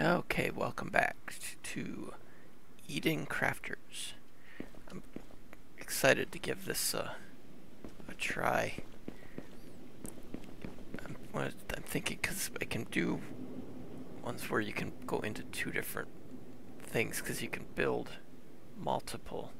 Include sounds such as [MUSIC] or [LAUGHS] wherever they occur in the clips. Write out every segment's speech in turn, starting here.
Okay, welcome back to Eden Crafters. I'm excited to give this uh, a try. I'm, I'm thinking because I can do ones where you can go into two different things because you can build multiple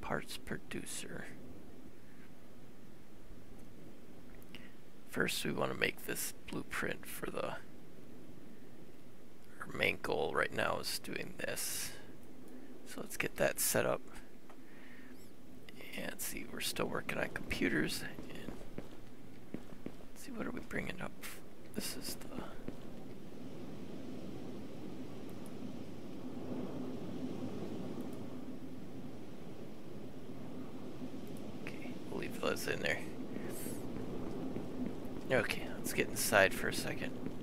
parts producer. First we want to make this blueprint for the main goal right now is doing this. So let's get that set up. And see, we're still working on computers. And see, what are we bringing up? This is the Okay, we'll leave those in there. Okay, let's get inside for a second.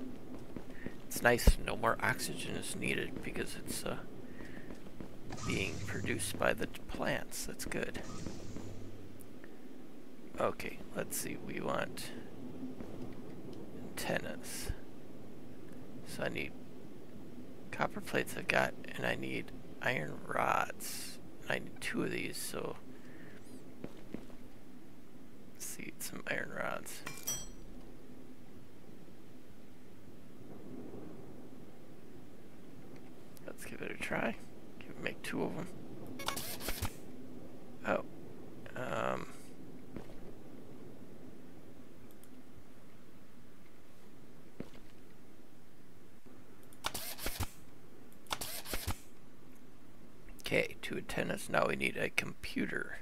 It's nice, no more oxygen is needed because it's uh, being produced by the plants. That's good. Okay, let's see. We want antennas. So I need copper plates I've got, and I need iron rods. I need two of these, so let's see some iron rods. Let's give it a try. Give, make two of them. Oh. Um. Okay, two antennas. Now we need a computer.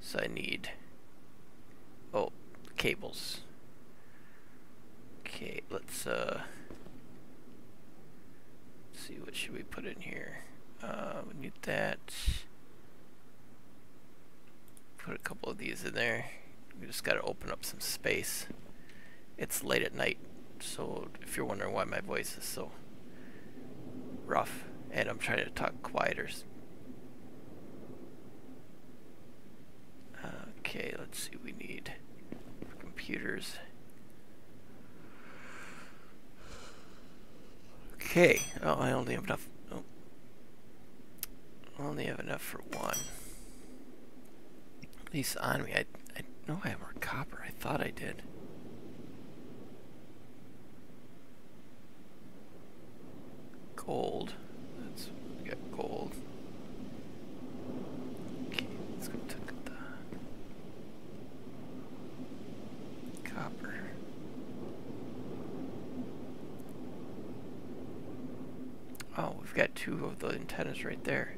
So I need... Oh, cables. Okay, let's, uh see, what should we put in here? Uh, we need that. Put a couple of these in there. We just gotta open up some space. It's late at night, so if you're wondering why my voice is so rough, and I'm trying to talk quieter. Okay, let's see, we need computers. Okay. Oh, I only have enough. Oh. I only have enough for one. At least on me. I, I know I have more copper. I thought I did. Gold. That's we got gold. Okay, let's go take the copper. Oh, we've got two of the antennas right there.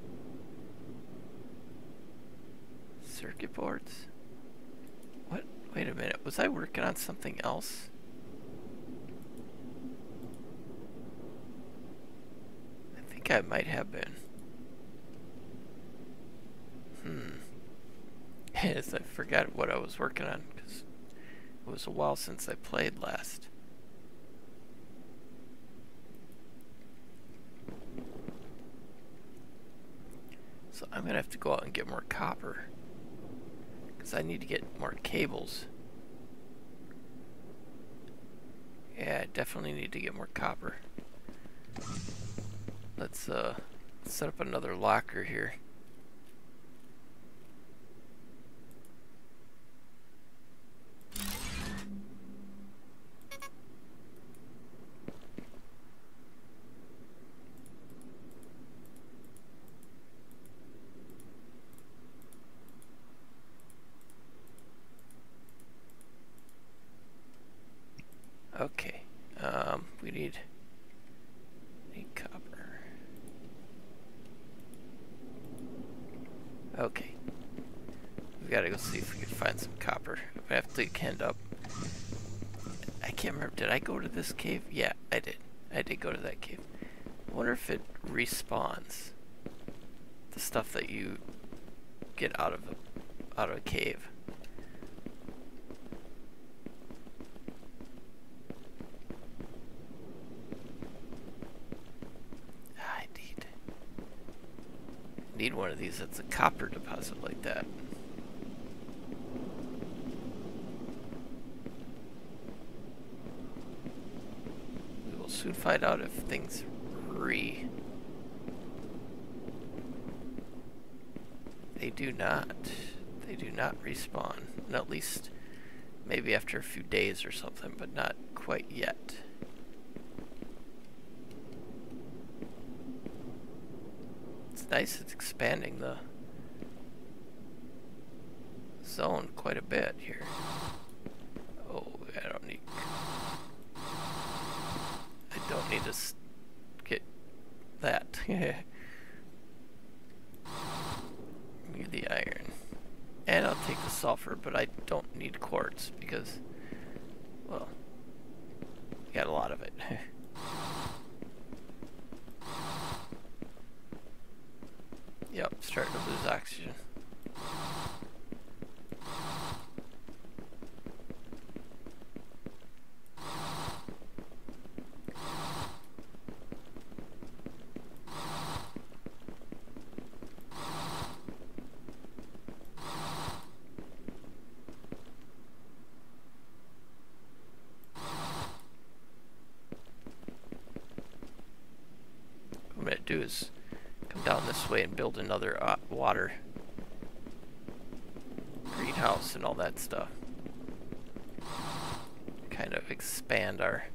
Circuit boards? What? Wait a minute, was I working on something else? I think I might have been. Hmm. [LAUGHS] Yes, I forgot what I was working on, because it was a while since I played last. So I'm to have to go out and get more copper. Because I need to get more cables. Yeah, definitely need to get more copper. Let's uh, set up another locker here. Okay, um, we need, need copper. Okay, we gotta go see if we can find some copper. We have to end up. I can't remember. Did I go to this cave? Yeah, I did. I did go to that cave. I wonder if it respawns the stuff that you get out of a, out of a cave. I need need one of these that's a copper deposit like that. We will soon find out if things re... They do not. They do not respawn. And at least maybe after a few days or something, but not quite yet. It's nice it's expanding the zone quite a bit here. Oh, I don't need... I don't need to get that. [LAUGHS] Me the iron. And I'll take the sulfur, but I don't need quartz because, well, got a lot of it. [LAUGHS] yep, starting to lose oxygen. do is come and build another uh, water greenhouse and all that stuff. Kind of expand our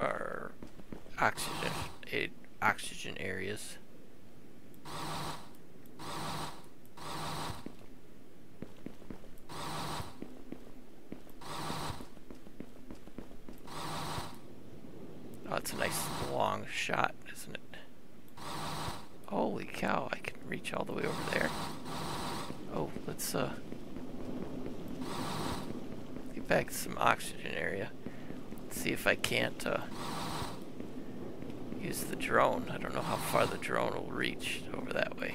our oxygen oxygen areas. shot, isn't it? Holy cow, I can reach all the way over there. Oh, let's uh get back to some oxygen area. see if I can't uh, use the drone. I don't know how far the drone will reach over that way.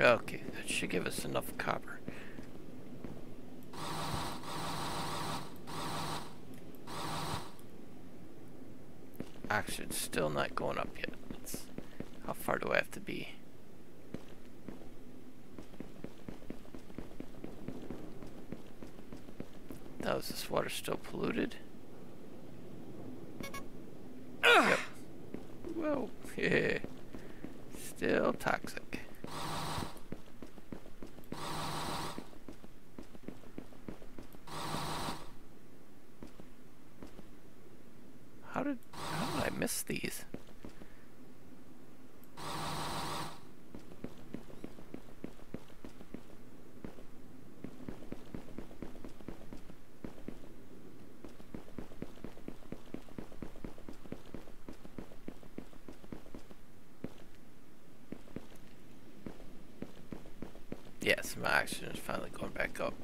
Okay, that should give us enough copper. Oxygen's still not going up yet. Let's, how far do I have to be? Now is this water still polluted? Yep. Whoa. Yeah. [LAUGHS] Still toxic. How did how did I miss these? Yes, my oxygen is finally going back up.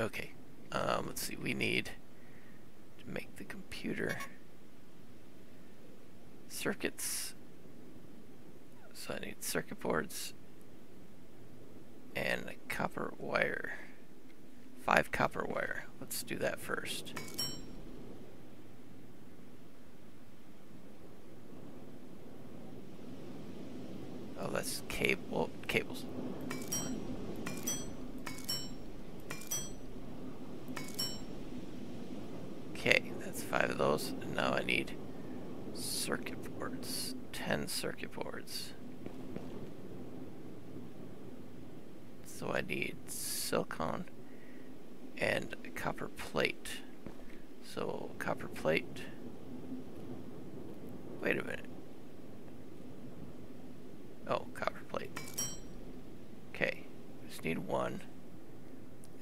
Okay, um, let's see, we need to make the computer circuits. So I need circuit boards and a copper wire. Five copper wire. Let's do that first. Oh, that's cable cables. Okay, that's five of those. And now I need circuit boards. Ten circuit boards. So I need silicon and copper plate. So copper plate. Wait a minute. Oh, copper plate. Okay, just need one.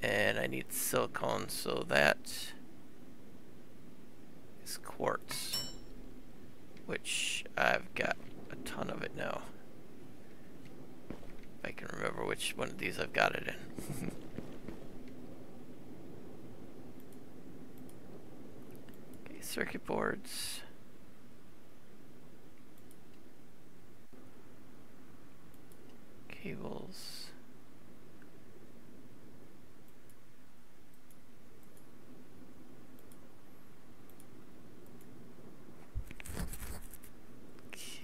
And I need silicone, so that is quartz, which I've got a ton of it now. If I can remember which one of these I've got it in. [LAUGHS] okay, circuit boards. Cables.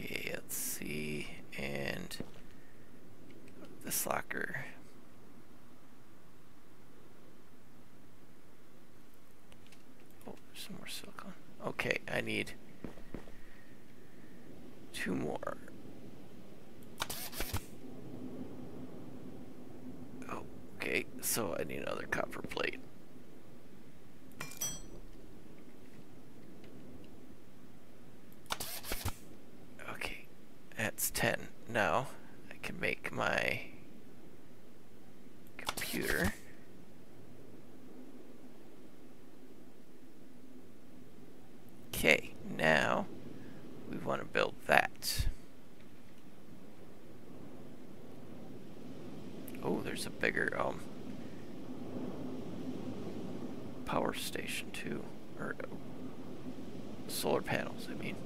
Okay, let's see. And this locker. Oh, there's some more silicone. Okay, I need two more. Okay, so I need another copper plate. Okay, that's 10. Now, I can make my computer. Okay, now we want to build that. Oh, there's a bigger um power station too, or uh, solar panels. I mean.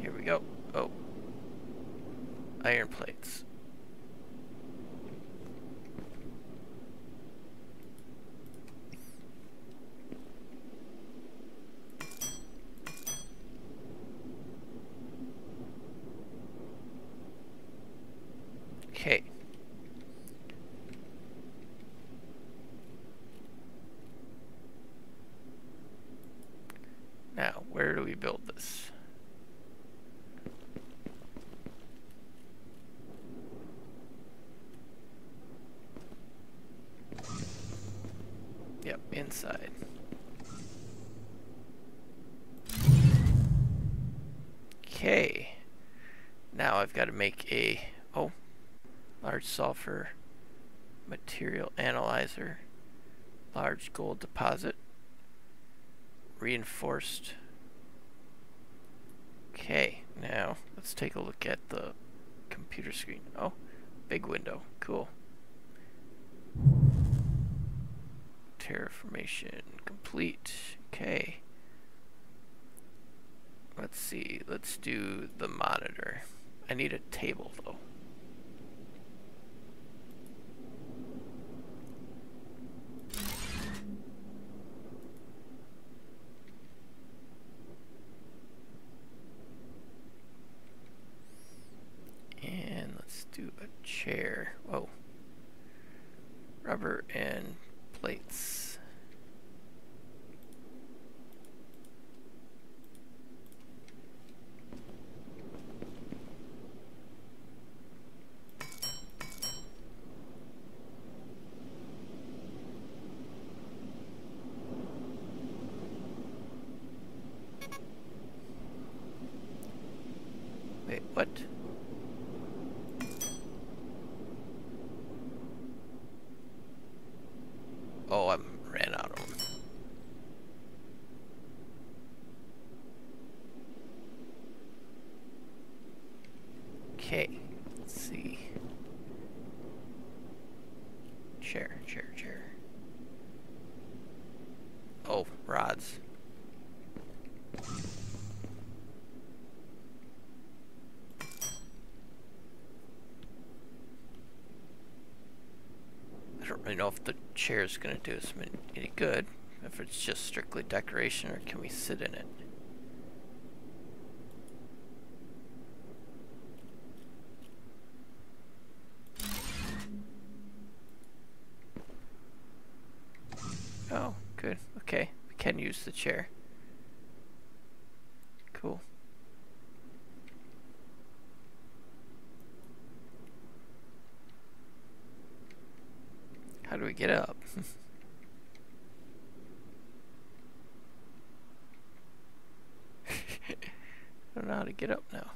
Here we go. Oh, iron plates. Okay. Now, where do we build this? Yep, inside. Okay. Now I've got to make a... Oh, large sulfur material analyzer, large gold deposit, reinforced. Okay, now let's take a look at the computer screen. Oh, big window, cool. Terraformation complete. Okay. Let's see, let's do the monitor. I need a table though. And let's do a chair. Whoa. Rubber and plates. Wait, what? Oh, I ran out of them. Okay, let's see. Chair, chair, chair. Oh, rods. I don't really know if the chair is going to do us any good. If it's just strictly decoration or can we sit in it? Oh, good. Okay, we can use the chair. Cool. How do we get up? [LAUGHS] I don't know how to get up now.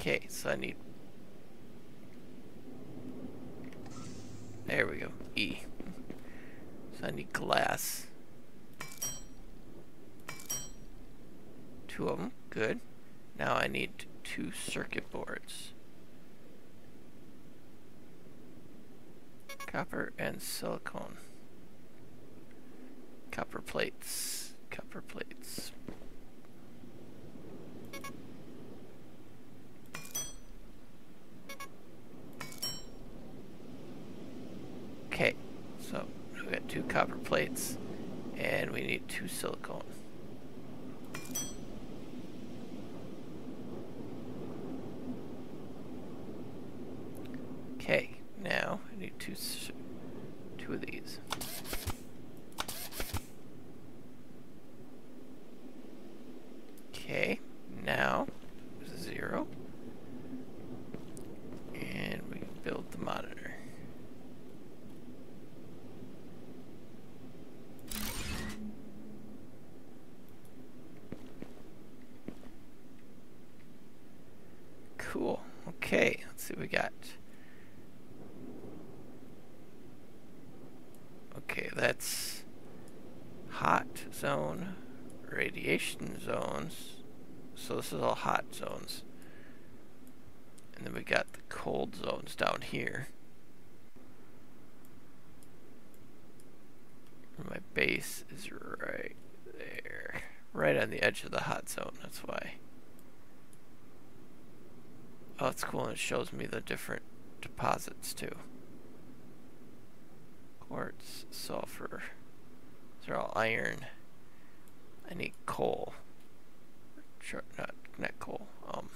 Okay, so I need... There we go, E. So I need glass. Two of them, good. Now I need two circuit boards. Copper and silicone. Copper plates. Copper plates. Okay, so we got two copper plates and we need two silicone. Okay, now zero. And we build the monitor. Cool. Okay, let's see what we got. Okay, that's hot zone, radiation zones. So this is all hot zones. And then we got the cold zones down here. My base is right there. Right on the edge of the hot zone, that's why. Oh, it's cool, and it shows me the different deposits too. Quartz, sulfur. These are all iron. I need coal. Sure, not, not coal. Um,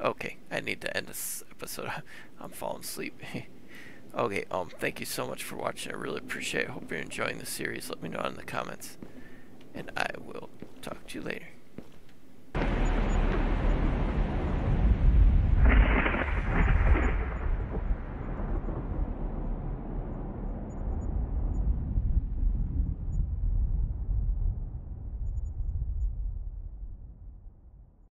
okay, I need to end this episode. [LAUGHS] I'm falling asleep. [LAUGHS] okay, um, thank you so much for watching. I really appreciate it. Hope you're enjoying the series. Let me know in the comments. And I will talk to you later.